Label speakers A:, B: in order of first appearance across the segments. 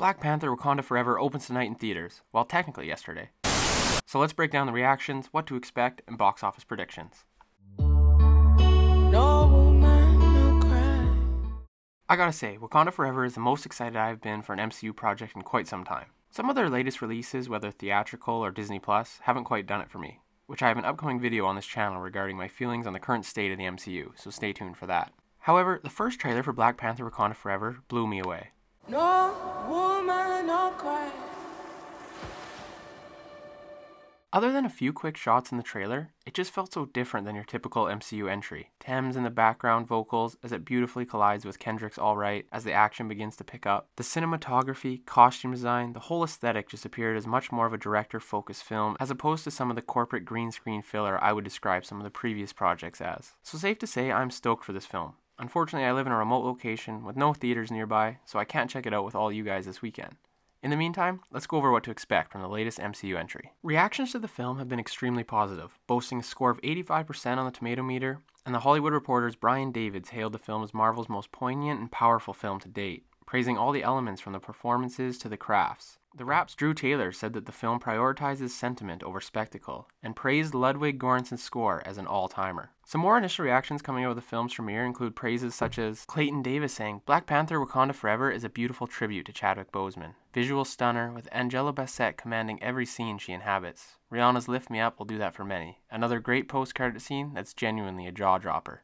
A: Black Panther Wakanda Forever opens tonight in theaters, well, technically yesterday. So let's break down the reactions, what to expect, and box office predictions.
B: No woman, no cry.
A: I gotta say, Wakanda Forever is the most excited I've been for an MCU project in quite some time. Some of their latest releases, whether theatrical or Disney Plus, haven't quite done it for me, which I have an upcoming video on this channel regarding my feelings on the current state of the MCU, so stay tuned for that. However, the first trailer for Black Panther Wakanda Forever blew me away.
B: No woman, no cry.
A: Other than a few quick shots in the trailer, it just felt so different than your typical MCU entry. Tems in the background vocals as it beautifully collides with Kendrick's Alright as the action begins to pick up. The cinematography, costume design, the whole aesthetic just appeared as much more of a director focused film as opposed to some of the corporate green screen filler I would describe some of the previous projects as. So safe to say I'm stoked for this film. Unfortunately, I live in a remote location with no theaters nearby, so I can't check it out with all you guys this weekend. In the meantime, let's go over what to expect from the latest MCU entry. Reactions to the film have been extremely positive, boasting a score of 85% on the tomato meter, and The Hollywood Reporter's Brian Davids hailed the film as Marvel's most poignant and powerful film to date, praising all the elements from the performances to the crafts. The Wrap's Drew Taylor said that the film prioritizes sentiment over spectacle, and praised Ludwig Göransson's score as an all-timer. Some more initial reactions coming out of the film's premiere include praises such as Clayton Davis saying, Black Panther Wakanda Forever is a beautiful tribute to Chadwick Boseman. Visual stunner, with Angela Bassett commanding every scene she inhabits. Rihanna's Lift Me Up will do that for many. Another great post-credit scene that's genuinely a jaw-dropper.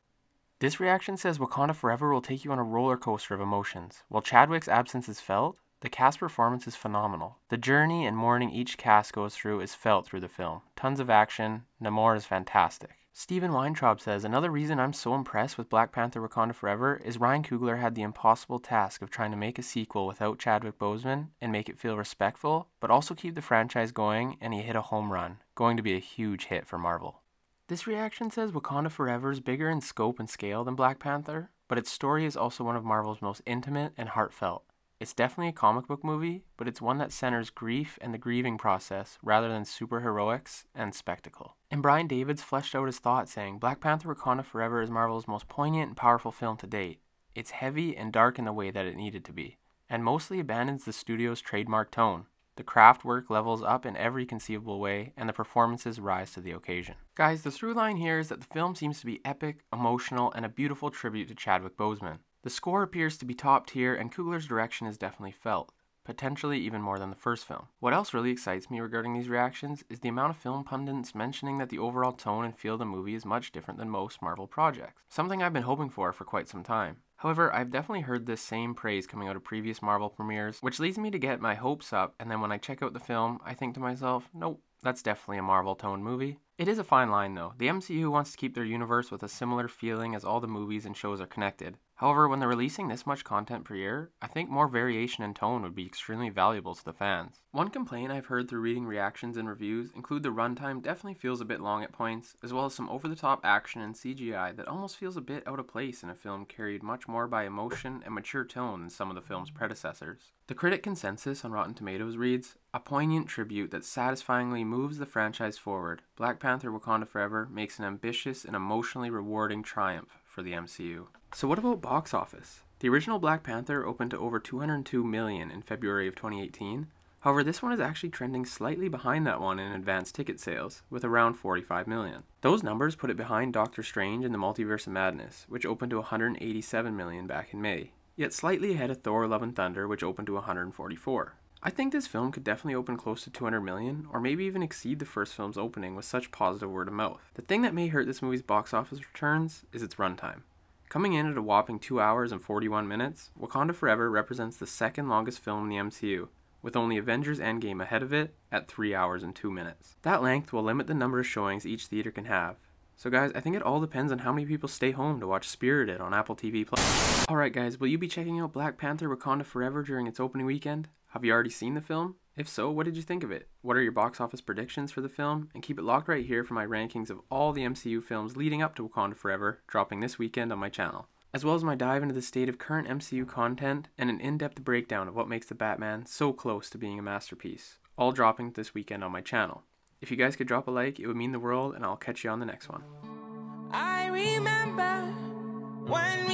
A: This reaction says Wakanda Forever will take you on a roller coaster of emotions. While Chadwick's absence is felt, the cast performance is phenomenal. The journey and mourning each cast goes through is felt through the film. Tons of action, Namor is fantastic. Steven Weintraub says, Another reason I'm so impressed with Black Panther Wakanda Forever is Ryan Coogler had the impossible task of trying to make a sequel without Chadwick Boseman and make it feel respectful, but also keep the franchise going, and he hit a home run, going to be a huge hit for Marvel. This reaction says Wakanda Forever is bigger in scope and scale than Black Panther, but its story is also one of Marvel's most intimate and heartfelt. It's definitely a comic book movie, but it's one that centers grief and the grieving process rather than superheroics and spectacle. And Brian Davids fleshed out his thought saying, Black Panther Wakanda Forever is Marvel's most poignant and powerful film to date. It's heavy and dark in the way that it needed to be, and mostly abandons the studio's trademark tone. The craft work levels up in every conceivable way, and the performances rise to the occasion. Guys, the through line here is that the film seems to be epic, emotional, and a beautiful tribute to Chadwick Boseman. The score appears to be top tier, and Coogler's direction is definitely felt, potentially even more than the first film. What else really excites me regarding these reactions is the amount of film pundits mentioning that the overall tone and feel of the movie is much different than most Marvel projects, something I've been hoping for for quite some time. However, I've definitely heard this same praise coming out of previous Marvel premieres, which leads me to get my hopes up, and then when I check out the film, I think to myself, nope, that's definitely a Marvel toned movie. It is a fine line though. The MCU wants to keep their universe with a similar feeling as all the movies and shows are connected. However, when they're releasing this much content per year, I think more variation in tone would be extremely valuable to the fans. One complaint I've heard through reading reactions and reviews include the runtime definitely feels a bit long at points, as well as some over the top action and CGI that almost feels a bit out of place in a film carried much more by emotion and mature tone than some of the film's predecessors. The critic consensus on Rotten Tomatoes reads A poignant tribute that satisfyingly moves the franchise forward. Black Panther Wakanda Forever makes an ambitious and emotionally rewarding triumph for the MCU. So what about box office? The original Black Panther opened to over 202 million in February of 2018. However, this one is actually trending slightly behind that one in advance ticket sales, with around 45 million. Those numbers put it behind Doctor Strange and the Multiverse of Madness, which opened to 187 million back in May, yet slightly ahead of Thor Love and Thunder, which opened to 144. I think this film could definitely open close to 200 million, or maybe even exceed the first film's opening with such positive word of mouth. The thing that may hurt this movie's box office returns is its runtime. Coming in at a whopping 2 hours and 41 minutes, Wakanda Forever represents the second longest film in the MCU, with only Avengers Endgame ahead of it at 3 hours and 2 minutes. That length will limit the number of showings each theater can have. So guys, I think it all depends on how many people stay home to watch Spirited on Apple TV Plus. Alright guys, will you be checking out Black Panther Wakanda Forever during its opening weekend? Have you already seen the film? If so, what did you think of it? What are your box office predictions for the film? And keep it locked right here for my rankings of all the MCU films leading up to Wakanda Forever, dropping this weekend on my channel. As well as my dive into the state of current MCU content and an in-depth breakdown of what makes the Batman so close to being a masterpiece, all dropping this weekend on my channel. If you guys could drop a like, it would mean the world, and I'll catch you on the next one.
B: I remember when